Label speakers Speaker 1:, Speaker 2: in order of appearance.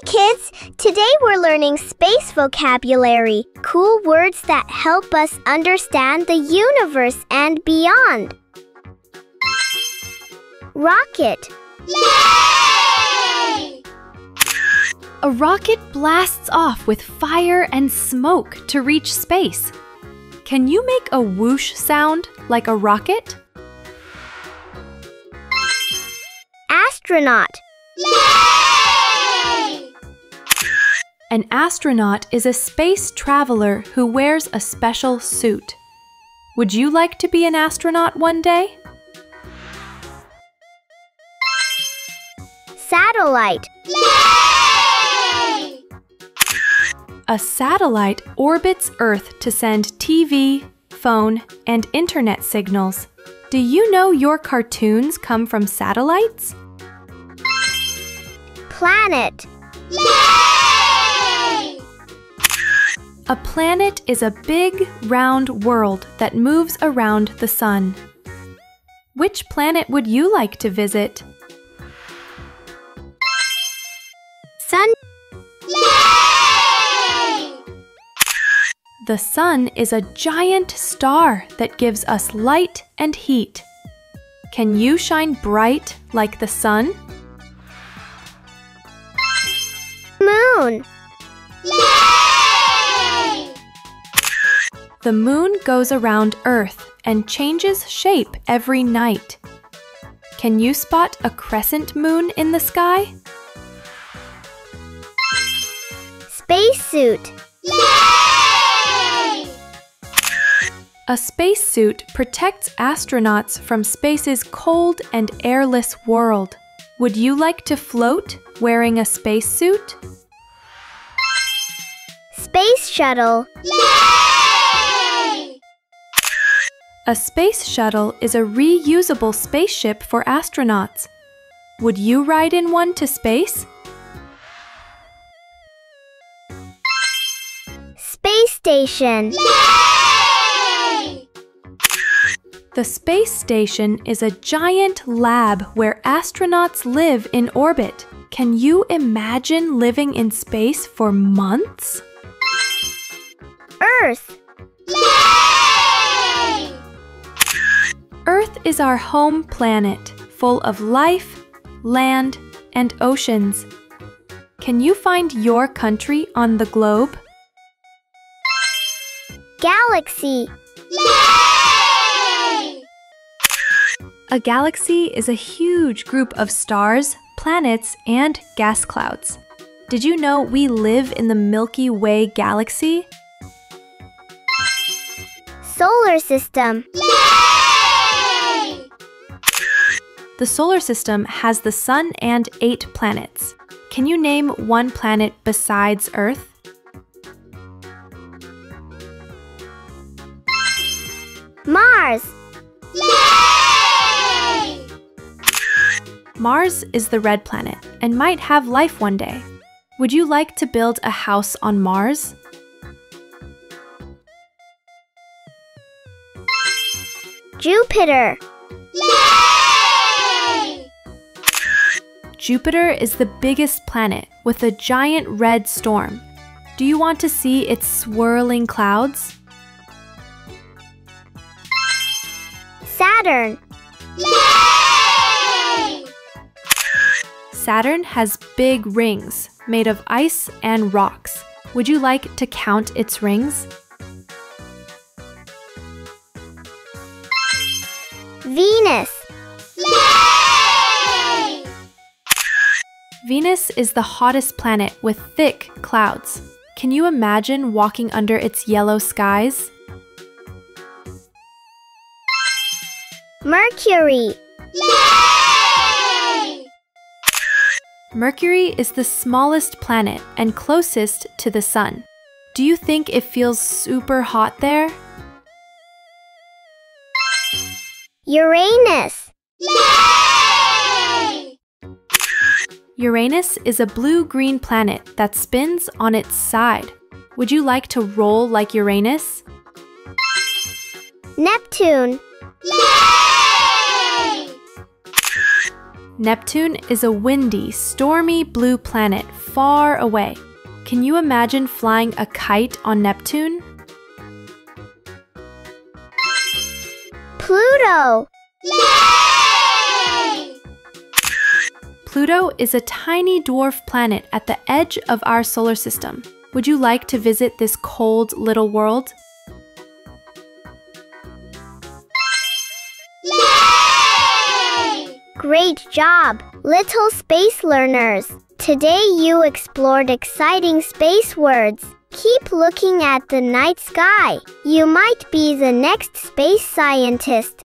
Speaker 1: Hi, kids! Today we're learning space vocabulary, cool words that help us understand the universe and beyond. Rocket, Yay!
Speaker 2: A rocket blasts off with fire and smoke to reach space. Can you make a whoosh sound like a rocket?
Speaker 1: astronaut,
Speaker 2: An astronaut is a space traveler who wears a special suit. Would you like to be an astronaut one day?
Speaker 1: satellite,
Speaker 2: A satellite orbits Earth to send TV, phone, and internet signals. Do you know your cartoons come from satellites?
Speaker 1: planet,
Speaker 2: A planet is a big, round world that moves around the sun. Which planet would you like to visit?
Speaker 1: sun, Yay!
Speaker 2: The sun is a giant star that gives us light and heat. Can you shine bright like the sun?
Speaker 1: moon,
Speaker 2: The moon goes around Earth and changes shape every night. Can you spot a crescent moon in the sky?
Speaker 1: spacesuit, Yay!
Speaker 2: A spacesuit protects astronauts from space's cold and airless world. Would you like to float wearing a spacesuit?
Speaker 1: space shuttle,
Speaker 2: A space shuttle is a reusable spaceship for astronauts. Would you ride in one to space?
Speaker 1: space station,
Speaker 2: The space station is a giant lab where astronauts live in orbit. Can you imagine living in space for months?
Speaker 1: earth,
Speaker 2: Earth is our home planet, full of life, land, and oceans. Can you find your country on the globe?
Speaker 1: galaxy, Yay!
Speaker 2: A galaxy is a huge group of stars, planets, and gas clouds. Did you know we live in the Milky Way galaxy?
Speaker 1: solar system,
Speaker 2: The solar system has the sun and eight planets. Can you name one planet besides Earth?
Speaker 1: Mars, Yay!
Speaker 2: Mars is the red planet and might have life one day. Would you like to build a house on Mars?
Speaker 1: Jupiter,
Speaker 2: Jupiter is the biggest planet with a giant red storm. Do you want to see its swirling clouds?
Speaker 1: Saturn,
Speaker 2: Saturn has big rings made of ice and rocks. Would you like to count its rings?
Speaker 1: Venus,
Speaker 2: Venus is the hottest planet with thick clouds. Can you imagine walking under its yellow skies?
Speaker 1: Mercury, Yay!
Speaker 2: Mercury is the smallest planet and closest to the Sun. Do you think it feels super hot there?
Speaker 1: Uranus,
Speaker 2: Uranus is a blue green planet that spins on its side. Would you like to roll like Uranus?
Speaker 1: Neptune,
Speaker 2: Neptune is a windy, stormy blue planet far away. Can you imagine flying a kite on Neptune?
Speaker 1: Pluto.
Speaker 2: Pluto is a tiny dwarf planet at the edge of our solar system. Would you like to visit this cold little world? Yay!
Speaker 1: Great job, little space learners. Today you explored exciting space words. Keep looking at the night sky. You might be the next space scientist.